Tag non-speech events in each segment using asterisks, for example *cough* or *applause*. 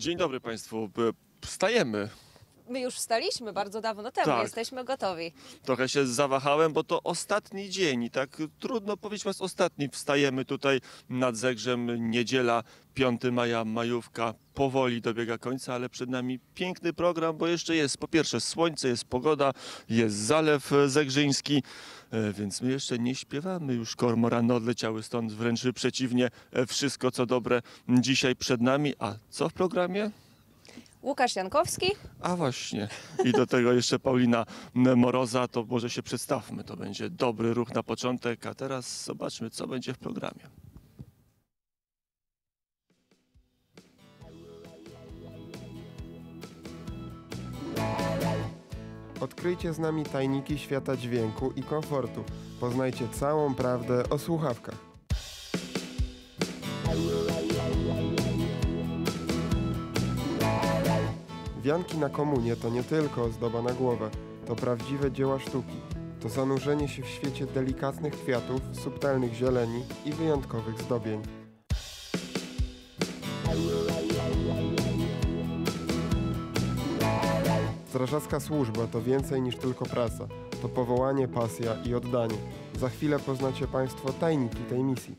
Dzień dobry Państwu. B- Wstajemy. My już wstaliśmy bardzo dawno temu, Tak. jesteśmy gotowi. Trochę się zawahałem, bo to ostatni dzień i tak trudno powiedzieć was ostatni. Wstajemy tutaj nad Zegrzem, niedziela, 5 maja, majówka. Powoli dobiega końca, ale przed nami piękny program, bo jeszcze jest po pierwsze słońce, jest pogoda, jest zalew e, zegrzyński, e, więc my jeszcze nie śpiewamy. Już kormorany odleciały stąd, wręcz przeciwnie, e, wszystko co dobre dzisiaj przed nami. A co w programie? Łukasz Jankowski, A właśnie. I do tego jeszcze Paulina Moroza, to może się przedstawmy. To będzie dobry ruch na początek, a teraz zobaczmy, co będzie w programie. Odkryjcie z nami tajniki świata dźwięku i komfortu. Poznajcie całą prawdę o słuchawkach. Wianki na komunie to nie tylko ozdoba na głowę, to prawdziwe dzieła sztuki. To zanurzenie się w świecie delikatnych kwiatów, subtelnych zieleni i wyjątkowych zdobień. Strażacka służba to więcej niż tylko praca. To powołanie, pasja i oddanie. Za chwilę poznacie Państwo tajniki tej misji.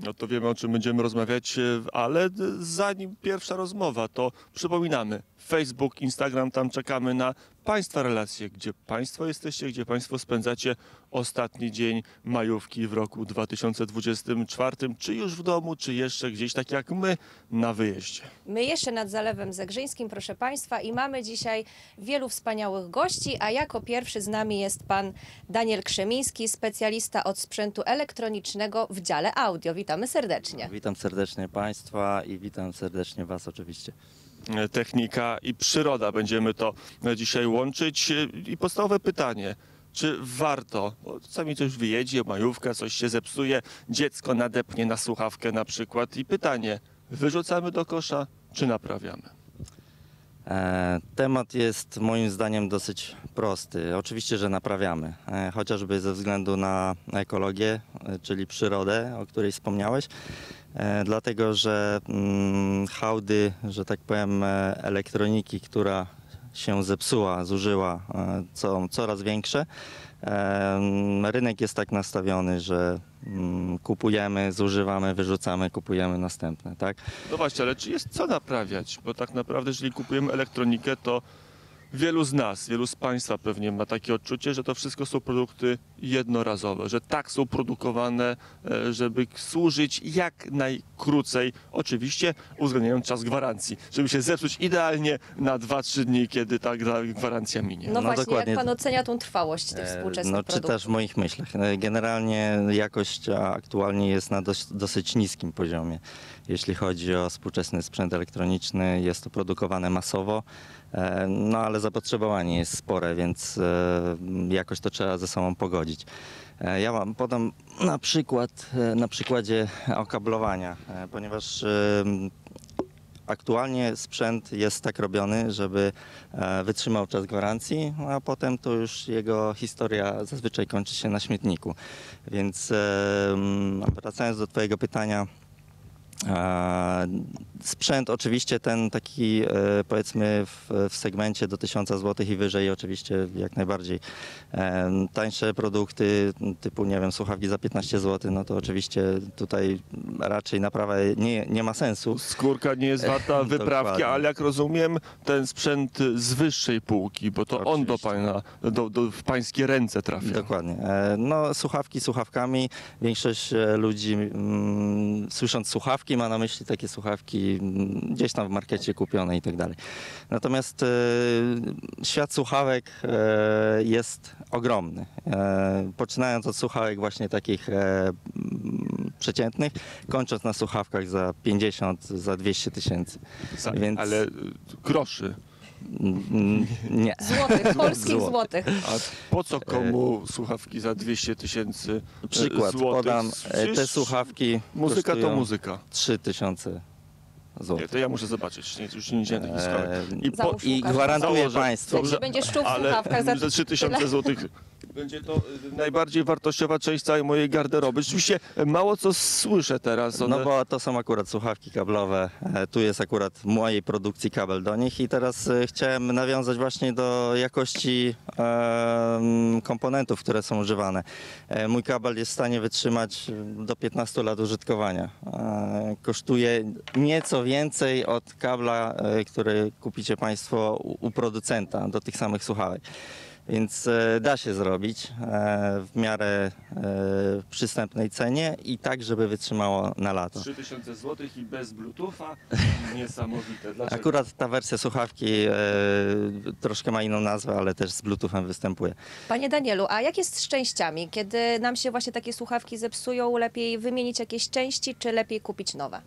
No to wiemy, o czym będziemy rozmawiać, e, ale zanim pierwsza rozmowa, to przypominamy, Facebook, Instagram, tam czekamy na Państwa relacje, gdzie Państwo jesteście, gdzie Państwo spędzacie ostatni dzień majówki w roku 2024, czy już w domu, czy jeszcze gdzieś tak jak my na wyjeździe. my jeszcze nad Zalewem Zegrzyńskim, proszę Państwa, i mamy dzisiaj wielu wspaniałych gości, a jako pierwszy z nami jest pan Daniel Krzemiński, specjalista od sprzętu elektronicznego w dziale audio. Witamy serdecznie. Witam serdecznie Państwa i witam serdecznie Was oczywiście. E, technika i przyroda. Będziemy to e, dzisiaj łączyć. E, I podstawowe pytanie. Czy warto, bo czasami coś wyjedzie, majówka, coś się zepsuje, dziecko nadepnie na słuchawkę na przykład i pytanie, wyrzucamy do kosza, czy naprawiamy? Temat jest moim zdaniem dosyć prosty. Oczywiście, że naprawiamy, chociażby ze względu na ekologię, czyli przyrodę, o której wspomniałeś. E, dlatego, że mm, hałdy, że tak powiem, e, elektroniki, która się zepsuła, zużyła, e, są coraz większe. E, rynek jest tak nastawiony, że mm, kupujemy, zużywamy, wyrzucamy, kupujemy następne, tak? No właśnie, ale czy jest co naprawiać? Bo tak naprawdę, jeżeli kupujemy elektronikę, to wielu z nas, wielu z Państwa pewnie ma takie odczucie, że to wszystko są produkty jednorazowe, że tak są produkowane, e, żeby służyć jak najkrócej, oczywiście uwzględniając czas gwarancji, żeby się zepsuć idealnie na 2-3 dni, kiedy ta gwarancja minie. No, No właśnie, dokładnie. jak pan ocenia tą trwałość tych E, współczesnych No produktów? czytasz w moich myślach. E, Generalnie jakość aktualnie jest na dość, dosyć niskim poziomie. Jeśli chodzi o współczesny sprzęt elektroniczny, jest to produkowane masowo, no ale zapotrzebowanie jest spore, więc e, jakoś to trzeba ze sobą pogodzić. E, Ja wam podam na przykład, e, na przykładzie okablowania, e, ponieważ e, Aktualnie sprzęt jest tak robiony, żeby e, wytrzymał czas gwarancji, a potem to już jego historia zazwyczaj kończy się na śmietniku. Więc e, wracając do Twojego pytania, e, sprzęt oczywiście ten taki e, powiedzmy w, w segmencie do 1000 zł i wyżej oczywiście jak najbardziej. E, Tańsze produkty typu nie wiem słuchawki za 15 zł, no to oczywiście tutaj raczej naprawa nie, nie ma sensu. Skórka nie jest warta *laughs* wyprawki, ale jak rozumiem, ten sprzęt z wyższej półki, bo to on do Oczywiście. pana, do, do, w pańskie ręce trafia. Dokładnie. E, No, słuchawki słuchawkami. Większość ludzi mm, słysząc słuchawki ma na myśli takie słuchawki mm, gdzieś tam w markecie kupione i tak dalej. Natomiast e, świat słuchawek e, jest ogromny. E, poczynając od słuchawek właśnie takich mm, przeciętnych, kończąc na słuchawkach za 50, za 200 tysięcy. Więc- Ale y, groszy. Nie. Złotych, *laughs* polskich Złotych. złotych. A po co komu słuchawki za 200 tysięcy e, Przykład złotych? podam. E, Te słuchawki Muzyka to muzyka. 3000 Nie, zł. to ja muszę zobaczyć. Nie, już nie idzie na. Eee, I, po, Załóż I Łukasz, gwarantuję założę. Państwu, Dobrze, będziesz czuł w ale słuchawkach za za 3000 złotych Będzie to y, najbardziej wartościowa część całej mojej garderoby. Rzeczywiście y, mało co słyszę teraz. One... No bo to są akurat słuchawki kablowe. E, Tu jest akurat mojej produkcji kabel do nich i teraz e, chciałem nawiązać właśnie do jakości komponentów, które są używane. E, Mój kabel jest w stanie wytrzymać do 15 lat użytkowania. E, Kosztuje nieco więcej od kabla, e, który kupicie Państwo u producenta do tych samych słuchawek. Więc e, da się zrobić e, w miarę e, przystępnej cenie i tak, żeby wytrzymało na lato. 3000 zł i bez Bluetootha. Niesamowite. Dlaczego? Akurat ta wersja słuchawki troszkę ma inną nazwę, ale też z Bluetoothem występuje. Panie Danielu, a jak jest z częściami? Kiedy nam się właśnie takie słuchawki zepsują, lepiej wymienić jakieś części, czy lepiej kupić nowe?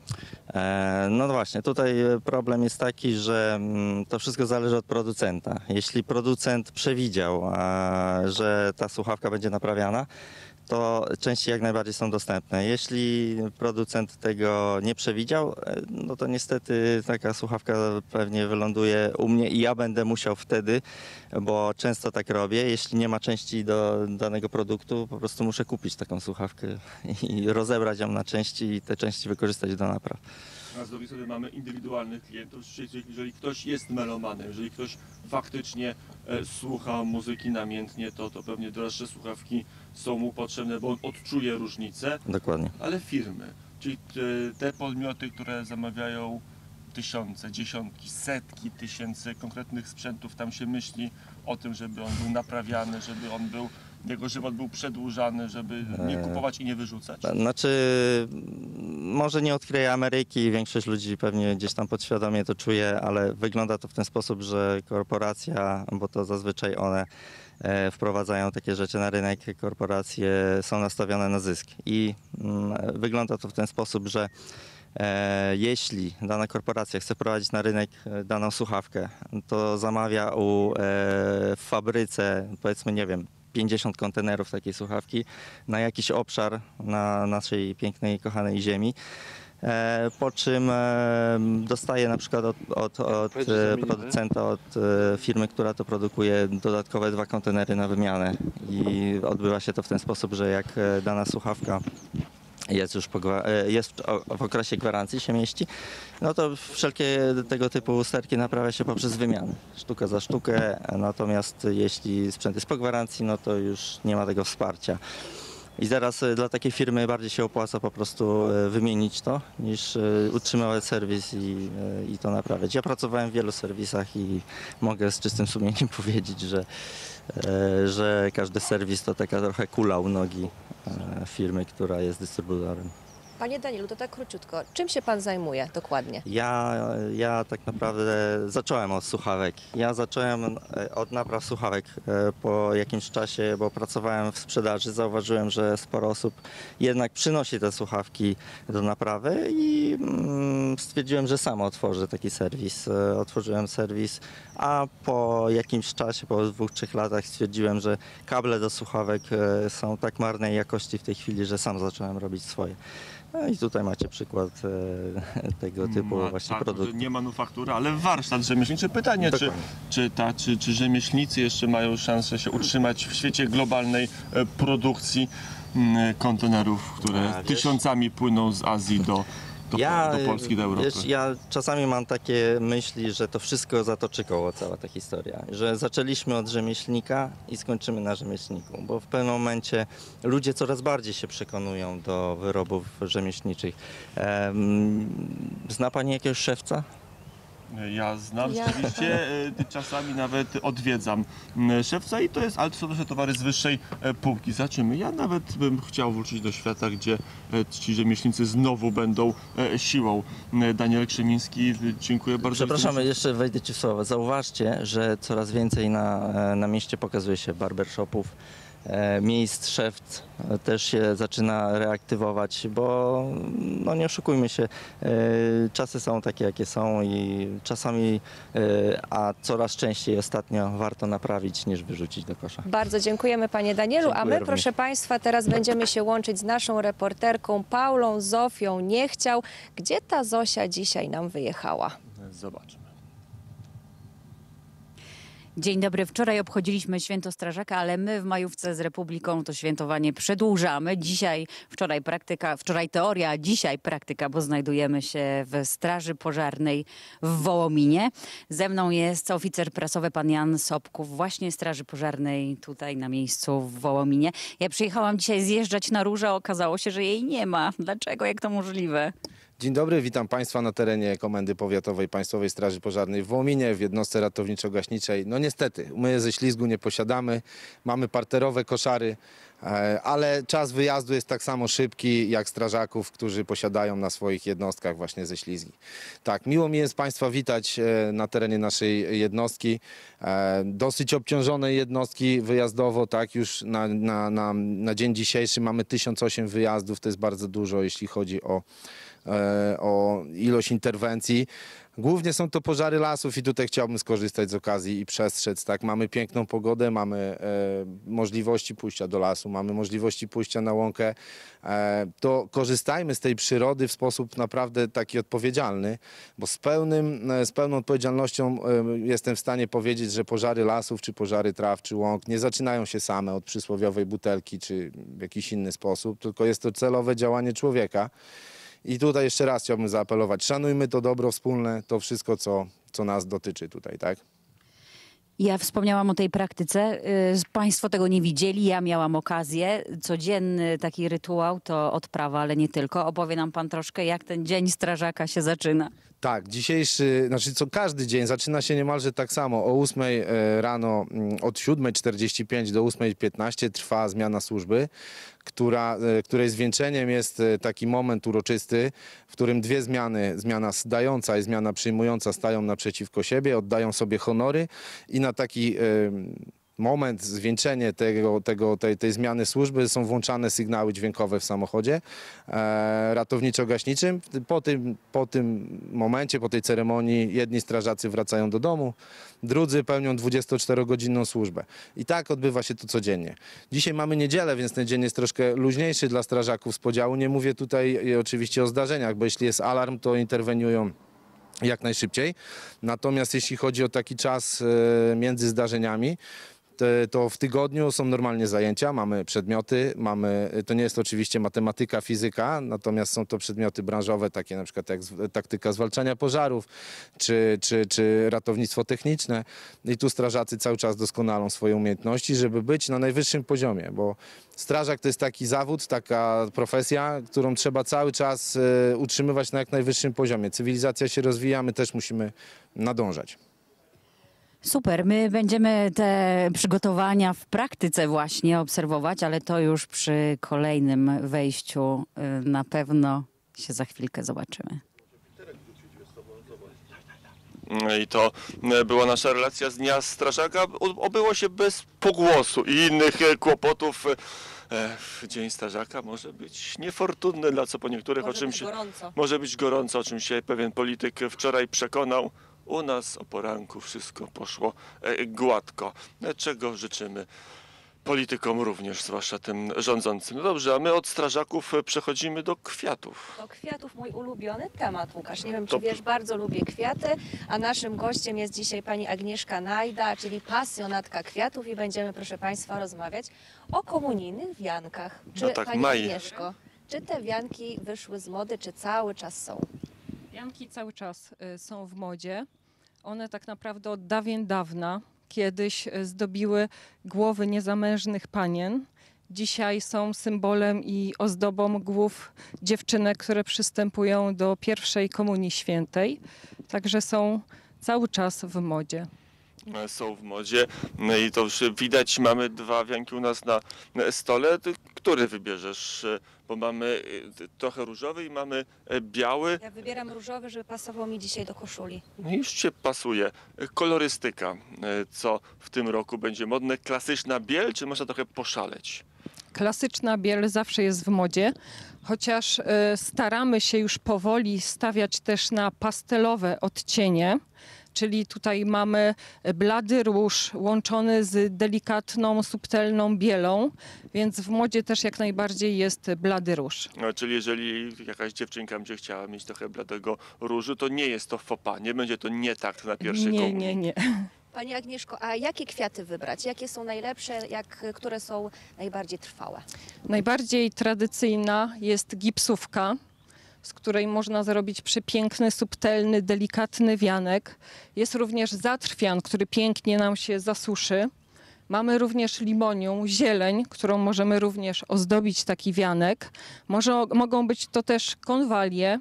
No właśnie, tutaj problem jest taki, że mm, to wszystko zależy od producenta. Jeśli producent przewidział, e, że ta słuchawka będzie naprawiana, to części jak najbardziej są dostępne. Jeśli producent tego nie przewidział, e, no to niestety taka słuchawka pewnie wyląduje u mnie i ja będę musiał wtedy, bo często tak robię, jeśli nie ma części do danego produktu, po prostu muszę kupić taką słuchawkę i rozebrać ją na części i te części wykorzystać do napraw. Na strony mamy indywidualnych klientów, czyli jeżeli ktoś jest melomanem, jeżeli ktoś faktycznie e, słucha muzyki namiętnie, to, to pewnie droższe słuchawki są mu potrzebne, bo on odczuje różnicę, Dokładnie. ale firmy, czyli te podmioty, które zamawiają tysiące, dziesiątki, setki tysięcy konkretnych sprzętów, tam się myśli o tym, żeby on był naprawiany, żeby on był, jego żywot był przedłużany, żeby nie Eee. kupować i nie wyrzucać. Znaczy, może nie odkryje Ameryki, większość ludzi pewnie gdzieś tam podświadomie to czuje, ale wygląda to w ten sposób, że korporacja, bo to zazwyczaj one e, wprowadzają takie rzeczy na rynek, korporacje są nastawione na zysk. I mm, wygląda to w ten sposób, że E, jeśli dana korporacja chce prowadzić na rynek e, daną słuchawkę, to zamawia u, e, w fabryce, powiedzmy, nie wiem, 50 kontenerów takiej słuchawki na jakiś obszar na naszej pięknej, kochanej ziemi. E, po czym e, dostaje na przykład od, od, od e, producenta, od e, firmy, która to produkuje, dodatkowe dwa kontenery na wymianę. I odbywa się to w ten sposób, że jak e, dana słuchawka jest już po, e, jest w, okresie gwarancji się mieści, no to wszelkie tego typu usterki naprawia się poprzez wymianę, sztukę za sztukę, natomiast jeśli sprzęt jest po gwarancji, no to już nie ma tego wsparcia. I teraz e, dla takiej firmy bardziej się opłaca po prostu e, wymienić to, niż e, utrzymywać serwis i, i to naprawiać. Ja pracowałem w wielu serwisach i mogę z czystym sumieniem *laughs* powiedzieć, że, że każdy serwis to taka trochę kula u nogi firmy, która jest dystrybutorem. Panie Danielu, to tak króciutko. Czym się pan zajmuje dokładnie? Ja, ja tak naprawdę zacząłem od słuchawek. Ja zacząłem e, od napraw słuchawek e, po jakimś czasie, bo pracowałem w sprzedaży. Zauważyłem, że sporo osób jednak przynosi te słuchawki do naprawy i mm, stwierdziłem, że sam otworzę taki serwis. E, Otworzyłem serwis, a po jakimś czasie, po dwóch, trzech latach stwierdziłem, że kable do słuchawek są tak marnej jakości w tej chwili, że sam zacząłem robić swoje. No i tutaj macie przykład e, *laughs* tego typu Ma- właśnie tak, produktu. Nie manufaktura, ale warsztat rzemieślniczy. Pytanie, czy, czy, ta, czy, czy rzemieślnicy jeszcze mają szansę się utrzymać w świecie globalnej e, produkcji mm, kontenerów, które A, wiesz- tysiącami płyną z Azji do, do, do Polski, do Europy. Wiesz, ja czasami mam takie myśli, że to wszystko zatoczy koło, cała ta historia. Że zaczęliśmy od rzemieślnika i skończymy na rzemieślniku, bo w pewnym momencie ludzie coraz bardziej się przekonują do wyrobów rzemieślniczych. Em, zna Pani jakiegoś szewca? Ja znam Ja- rzeczywiście, e, czasami nawet odwiedzam m, szewca i to jest, ale to są towary z wyższej e, półki. Zobaczymy. Ja nawet bym chciał wrócić do świata, gdzie e, ci rzemieślnicy znowu będą siłą. Daniel Krzemiński, dziękuję bardzo. Przepraszamy, jeszcze wejdę Ci w słowo. Zauważcie, że coraz więcej na, na mieście pokazuje się barbershopów, miejsc szewc e, też się zaczyna reaktywować, bo no nie oszukujmy się, e, czasy są takie jakie są i czasami, e, a coraz częściej ostatnio warto naprawić niż wyrzucić do kosza. Bardzo dziękujemy panie Danielu, a Dziękuję my również. proszę państwa teraz będziemy się łączyć z naszą reporterką Paulą Zofią Niechciał. Gdzie ta Zosia dzisiaj nam wyjechała? Zobaczmy. Dzień dobry. Wczoraj obchodziliśmy święto Strażaka, ale my w majówce z Republiką to świętowanie przedłużamy. Dzisiaj, wczoraj praktyka, wczoraj teoria, dzisiaj praktyka, bo znajdujemy się w Straży Pożarnej w Wołominie. Ze mną jest oficer prasowy pan Jan Sobków, właśnie Straży Pożarnej tutaj na miejscu w Wołominie. Ja przyjechałam dzisiaj zjeżdżać na róże, okazało się, że jej nie ma. Dlaczego? Jak to możliwe? Dzień dobry, witam Państwa na terenie Komendy Powiatowej Państwowej Straży Pożarnej w Wołominie, w jednostce ratowniczo-gaśniczej. No niestety, my ze ślizgu nie posiadamy, mamy parterowe koszary, e, ale czas wyjazdu jest tak samo szybki jak strażaków, którzy posiadają na swoich jednostkach właśnie ze ślizgi. Tak, miło mi jest Państwa witać e, na terenie naszej jednostki, e, dosyć obciążonej jednostki wyjazdowo, tak, już na, na, na, na dzień dzisiejszy mamy 1008 wyjazdów, to jest bardzo dużo, jeśli chodzi o o ilość interwencji. Głównie są to pożary lasów i tutaj chciałbym skorzystać z okazji i przestrzec. Tak? Mamy piękną pogodę, mamy e, możliwości pójścia do lasu, mamy możliwości pójścia na łąkę. E, to korzystajmy z tej przyrody w sposób naprawdę taki odpowiedzialny, bo z, pełnym, e, z pełną odpowiedzialnością e, jestem w stanie powiedzieć, że pożary lasów, czy pożary traw, czy łąk nie zaczynają się same od przysłowiowej butelki, czy w jakiś inny sposób, tylko jest to celowe działanie człowieka. I tutaj jeszcze raz chciałbym zaapelować, szanujmy to dobro wspólne, to wszystko, co, co nas dotyczy tutaj, tak? Ja wspomniałam o tej praktyce. Y, Państwo tego nie widzieli, ja miałam okazję. Codzienny taki rytuał to odprawa, ale nie tylko. Opowie nam pan troszkę, jak ten dzień strażaka się zaczyna. Tak, dzisiejszy, znaczy co każdy dzień zaczyna się niemalże tak samo. O 8 e, rano, mm, od 7.45 do 8.15 trwa zmiana służby, która, e, której zwieńczeniem jest e, taki moment uroczysty, w którym dwie zmiany, zmiana dająca i zmiana przyjmująca stają naprzeciwko siebie, oddają sobie honory i na taki moment, zwieńczenie tego, tego, tej, tej zmiany służby są włączane sygnały dźwiękowe w samochodzie e, ratowniczo-gaśniczym. Po tym, po tym momencie, po tej ceremonii jedni strażacy wracają do domu, drudzy pełnią 24-godzinną służbę. I tak odbywa się to codziennie. Dzisiaj mamy niedzielę, więc ten dzień jest troszkę luźniejszy dla strażaków z podziału. Nie mówię tutaj e, oczywiście o zdarzeniach, bo jeśli jest alarm, to interweniują jak najszybciej. Natomiast jeśli chodzi o taki czas e, między zdarzeniami, to w tygodniu są normalnie zajęcia, mamy przedmioty, mamy, to nie jest oczywiście matematyka, fizyka, natomiast są to przedmioty branżowe, takie na przykład jak taktyka zwalczania pożarów, czy, czy, czy ratownictwo techniczne i tu strażacy cały czas doskonalą swoje umiejętności, żeby być na najwyższym poziomie, bo strażak to jest taki zawód, taka profesja, którą trzeba cały czas e, utrzymywać na jak najwyższym poziomie. Cywilizacja się rozwija, my też musimy nadążać. Super, my będziemy te przygotowania w praktyce właśnie obserwować, ale to już przy kolejnym wejściu y, na pewno się za chwilkę zobaczymy. I to e, była nasza relacja z Dnia Strażaka. Obyło się bez pogłosu i innych e, kłopotów. W Dzień Strażaka może być niefortunny, dla co po niektórych, o czym się... gorąco. Może być gorąco, o czym się pewien polityk wczoraj przekonał. U nas o poranku wszystko poszło e, gładko. E, Czego życzymy politykom również, zwłaszcza tym rządzącym. No dobrze, a my od strażaków e, przechodzimy do kwiatów. Do kwiatów mój ulubiony temat, Łukasz. Nie wiem, czy To- wiesz, bardzo lubię kwiaty, a naszym gościem jest dzisiaj pani Agnieszka Najda, czyli pasjonatka kwiatów i będziemy, proszę państwa, rozmawiać o komunijnych wiankach. Czy, No tak, pani maj. Agnieszko, czy te wianki wyszły z mody, czy cały czas są? Janki cały czas y, są w modzie. One tak naprawdę od dawien dawna kiedyś y, zdobiły głowy niezamężnych panien. Dzisiaj są symbolem i ozdobą głów dziewczynek, które przystępują do pierwszej komunii świętej. Także są cały czas w modzie. e, są w modzie No i to już widać, mamy dwa wianki u nas na e, stole. Który wybierzesz? Bo mamy e, trochę różowy i mamy e, biały. Ja wybieram różowy, żeby pasował mi dzisiaj do koszuli. No już się pasuje. E, Kolorystyka, e, co w tym roku będzie modne. Klasyczna biel, czy można trochę poszaleć? Klasyczna biel zawsze jest w modzie, chociaż y, staramy się już powoli stawiać też na pastelowe odcienie. Czyli tutaj mamy blady róż łączony z delikatną, subtelną bielą, więc w modzie też jak najbardziej jest blady róż. No, czyli jeżeli jakaś dziewczynka będzie chciała mieć trochę bladego różu, to nie jest to fopa, nie będzie to nie tak na pierwszej Nie, komunii. nie, nie. *laughs* Pani Agnieszko, a jakie kwiaty wybrać? Jakie są najlepsze, jak, które są najbardziej trwałe? Najbardziej tradycyjna jest gipsówka, z której można zrobić przepiękny, subtelny, delikatny wianek. Jest również zatrwian, który pięknie nam się zasuszy. Mamy również limonią, zieleń, którą możemy również ozdobić taki wianek. Może, mogą być to też konwalie.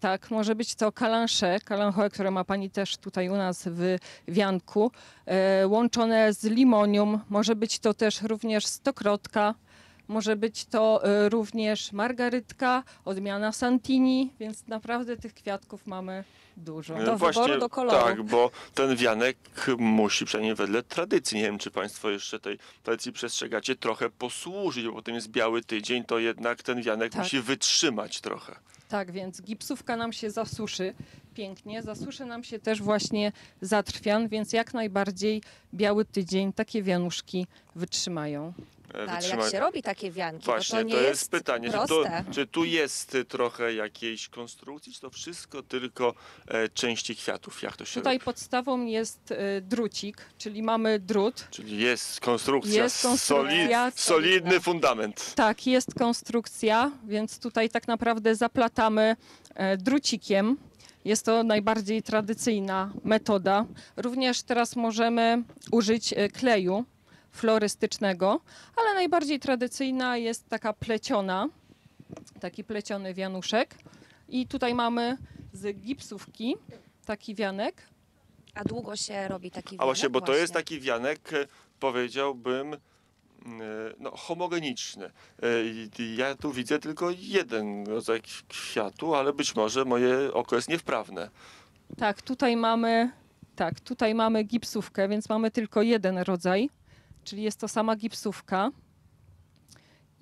Tak, może być to kalansze, kalanchoe, które ma Pani też tutaj u nas w wianku, e, łączone z limonią. Może być to też również stokrotka. Może być to e, również margarytka, odmiana Santini, więc naprawdę tych kwiatków mamy dużo. E, Do wyboru, do koloru. Tak, bo ten wianek musi, przynajmniej wedle tradycji, nie wiem czy Państwo jeszcze tej tradycji przestrzegacie, trochę posłużyć, bo potem jest biały tydzień, to jednak ten wianek Tak. musi wytrzymać trochę. Tak, więc gipsówka nam się zasuszy pięknie. Zasuszy nam się też właśnie zatrwian, więc jak najbardziej biały tydzień takie wianuszki wytrzymają. E, No, ale jak się robi takie wianki, Właśnie, to nie to jest, jest pytanie, czy, to, czy tu jest trochę jakiejś konstrukcji, czy to wszystko tylko e, części kwiatów, jak to się Tutaj robi? podstawą jest e, drucik, czyli mamy drut. Czyli jest konstrukcja, Jest konstrukcja, soli- solidny fundament. Tak, jest konstrukcja, więc tutaj tak naprawdę zaplatamy e, drucikiem. Jest to najbardziej tradycyjna metoda. Również teraz możemy użyć e, kleju florystycznego, ale najbardziej tradycyjna jest taka pleciona, taki pleciony wianuszek. I tutaj mamy z gipsówki taki wianek. A długo się robi taki A wianek? właśnie, bo to jest taki wianek, powiedziałbym, e, no, homogeniczny. E, Ja tu widzę tylko jeden rodzaj kwiatu, ale być może moje oko jest niewprawne. Tak, tutaj mamy, tak, tutaj mamy gipsówkę, więc mamy tylko jeden rodzaj, czyli jest to sama gipsówka.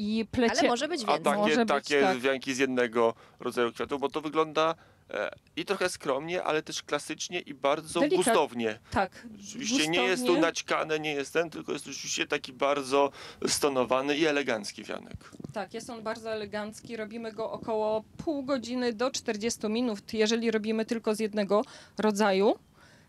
I plecie... Ale może być A więcej. takie, Może być, takie tak. wianki z jednego rodzaju kwiatu, bo to wygląda e, i trochę skromnie, ale też klasycznie i bardzo Delikat- gustownie. Tak, Rzeczywiście nie jest tu gustownie. naćkane, nie jest ten, tylko jest to rzeczywiście taki bardzo stonowany i elegancki wianek. Tak, jest on bardzo elegancki. Robimy go około pół godziny do 40 minut, jeżeli robimy tylko z jednego rodzaju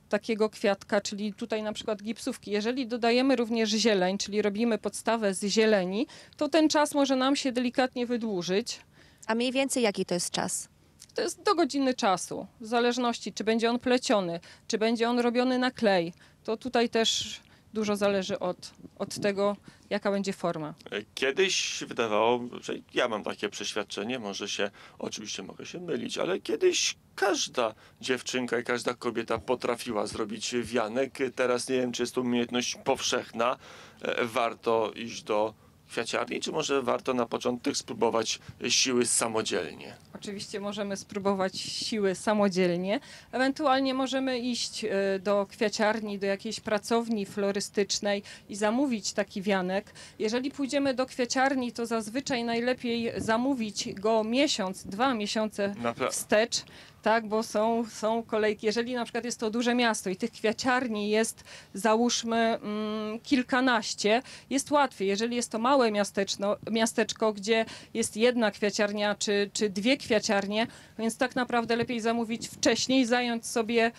takiego kwiatka, czyli tutaj na przykład gipsówki. Jeżeli dodajemy również zieleń, czyli robimy podstawę z zieleni, to ten czas może nam się delikatnie wydłużyć. A mniej więcej jaki to jest czas? To jest do godziny czasu, w zależności czy będzie on pleciony, czy będzie on robiony na klej. To tutaj też dużo zależy od, od tego, jaka będzie forma. Kiedyś wydawało, że ja mam takie przeświadczenie, może się, oczywiście mogę się mylić, ale kiedyś każda dziewczynka i każda kobieta potrafiła zrobić wianek. Teraz nie wiem, czy jest to umiejętność powszechna. E, Warto iść do kwiaciarni, czy może warto na początek spróbować siły samodzielnie? Oczywiście możemy spróbować siły samodzielnie. Ewentualnie możemy iść e, do kwiaciarni, do jakiejś pracowni florystycznej i zamówić taki wianek. Jeżeli pójdziemy do kwiaciarni, to zazwyczaj najlepiej zamówić go miesiąc, dwa miesiące Napra- wstecz. Tak, bo są, są kolejki. Jeżeli na przykład jest to duże miasto i tych kwiaciarni jest załóżmy mm, kilkanaście, jest łatwiej. Jeżeli jest to małe miasteczno, miasteczko, gdzie jest jedna kwiaciarnia czy, czy dwie kwiaciarnie, więc tak naprawdę lepiej zamówić wcześniej, zająć sobie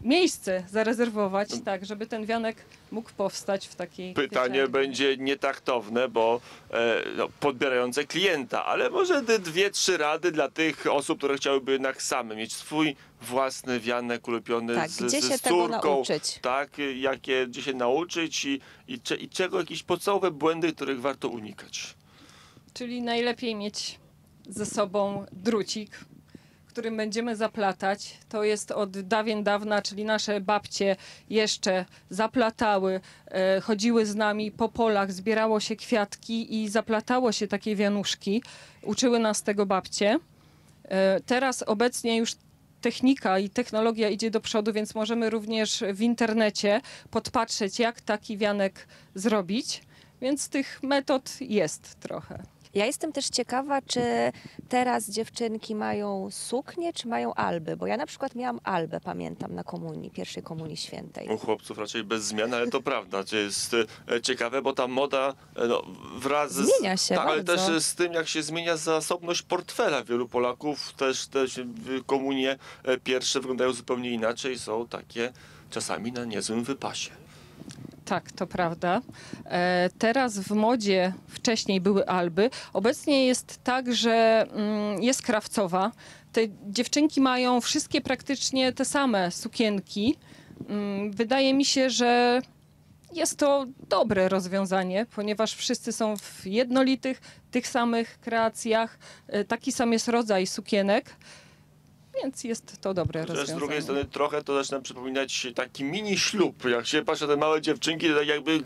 miejsce, zarezerwować, tak, żeby ten wianek mógł powstać w takiej Pytanie będzie nietaktowne, bo e, no, podbierające klienta, ale może te dwie, trzy rady dla tych osób, które chciałyby jednak same mieć swój własny wianek ulubiony Tak, z, gdzie z, się z tego córką. nauczyć? Tak, jakie gdzie się nauczyć i, i, i czego jakieś podstawowe błędy, których warto unikać. Czyli najlepiej mieć ze sobą drucik, którym będziemy zaplatać. To jest od dawien dawna, czyli nasze babcie jeszcze zaplatały, e, chodziły z nami po polach, zbierało się kwiatki i zaplatało się takie wianuszki. Uczyły nas tego babcie. E, teraz obecnie już technika i technologia idzie do przodu, więc możemy również w internecie podpatrzeć, jak taki wianek zrobić. Więc tych metod jest trochę. Ja jestem też ciekawa, czy teraz dziewczynki mają suknie, czy mają alby, bo ja na przykład miałam albę, pamiętam, na komunii, pierwszej komunii świętej. U chłopców raczej bez zmian, ale to prawda. To jest e, ciekawe, bo ta moda e, no, wraz z, Zmienia się tak, ale też z tym, jak się zmienia zasobność portfela wielu Polaków, też, też komunie e, pierwsze wyglądają zupełnie inaczej. Są takie czasami na niezłym wypasie. Tak, to prawda. E, teraz w modzie wcześniej były alby. Obecnie jest tak, że mm, jest krawcowa. Te dziewczynki mają wszystkie praktycznie te same sukienki. Mm, wydaje mi się, że jest to dobre rozwiązanie, ponieważ wszyscy są w jednolitych, tych samych kreacjach. E, taki sam jest rodzaj sukienek, więc jest to dobre Chociaż z rozwiązanie. drugiej strony trochę to zaczyna przypominać taki mini ślub. Jak się patrzy na te małe dziewczynki, to tak jakby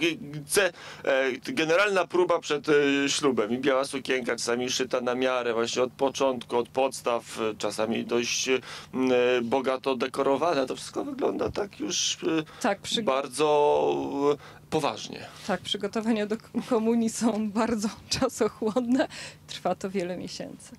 e, generalna próba przed e, ślubem. I biała sukienka, czasami szyta na miarę, właśnie od początku, od podstaw, e, czasami dość bogato dekorowane. To wszystko wygląda tak już Tak, przy... bardzo poważnie. Tak, przygotowania do komunii są *laughs* bardzo czasochłonne. Trwa to wiele miesięcy.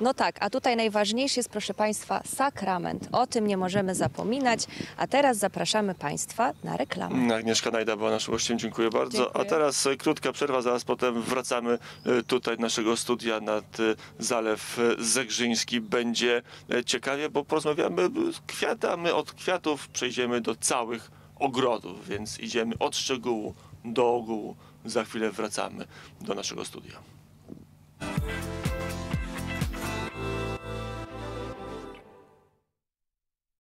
No tak, a tutaj najważniejszy jest, proszę Państwa, sakrament. O tym nie możemy zapominać. A teraz zapraszamy Państwa na reklamę. Agnieszka Najda była naszym gościem, dziękuję bardzo. Dziękuję. A teraz e, krótka przerwa, zaraz potem wracamy e, tutaj do naszego studia nad e, Zalew Zegrzyński. Będzie ciekawie, bo porozmawiamy z kwiatami, od kwiatów przejdziemy do całych ogrodów, więc idziemy od szczegółu do ogółu. Za chwilę wracamy do naszego studia.